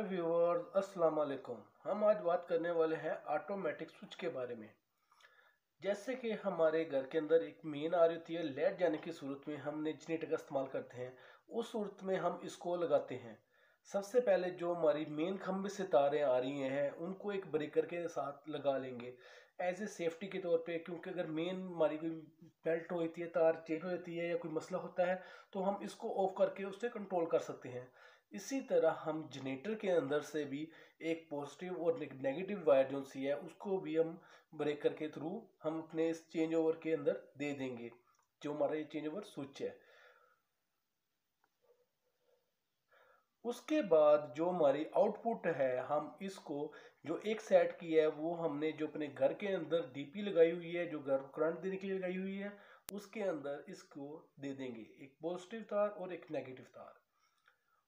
हाय viewers अस्सलाम वालेकुम हम आज बात करने वाले हैं ऑटोमेटिक स्विच के बारे में। जैसे कि हमारे घर के अंदर एक मेन आ रही होती है लेट जाने की सूरत में हमने जनरेटर का इस्तेमाल करते हैं, उस सूरत में हम इसको लगाते हैं। सबसे पहले जो हमारी मेन खंभे से तारें आ रही हैं उनको एक ब्रेकर के साथ लगा लेंगे एज ए सेफ्टी के तौर पे, क्योंकि अगर मेन हमारी कोई बेल्ट होती है, तार चेंज हो जाती है या कोई मसला होता है तो हम इसको ऑफ़ करके उससे कंट्रोल कर सकते हैं। इसी तरह हम जनरेटर के अंदर से भी एक पॉजिटिव और नेगेटिव वायर जो सी है, उसको भी हम ब्रेकर के थ्रू हम अपने इस चेंज ओवर के अंदर दे देंगे, जो हमारा ये चेंज ओवर स्विच है। उसके बाद जो हमारी आउटपुट है, हम इसको जो एक सेट की है, वो हमने जो अपने घर के अंदर डीपी लगाई हुई है, जो घर करंट देने के लिए लगाई हुई है, उसके अंदर इसको दे देंगे। एक पॉजिटिव तार और एक नेगेटिव तार।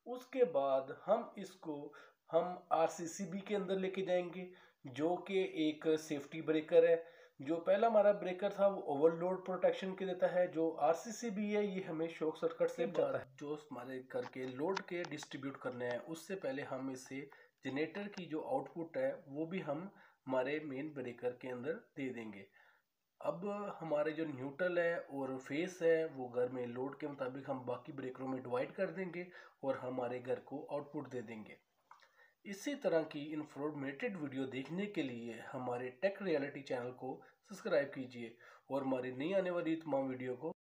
उसके बाद हम इसको, हम आरसीसीबी के अंदर लेके जाएँगे, जो कि एक सेफ्टी ब्रेकर है। जो पहला हमारा ब्रेकर था वो ओवरलोड प्रोटेक्शन के देता है जो आरसीसी भी है ये हमें शॉक सर्किट से बचाता है। जो हमारे घर के लोड के डिस्ट्रीब्यूट करने हैं उससे पहले हम इसे जनरेटर की जो आउटपुट है वो भी हम हमारे मेन ब्रेकर के अंदर दे देंगे। अब हमारे जो न्यूट्रल है और फेस है वो घर में लोड के मुताबिक हम बाकी ब्रेकरों में डिवाइड कर देंगे और हमारे घर को आउटपुट दे देंगे। इसी तरह की इन्फॉर्मेटेड वीडियो देखने के लिए हमारे टेक रियलिटी चैनल को सब्सक्राइब कीजिए और हमारी नई आने वाली तमाम वीडियो को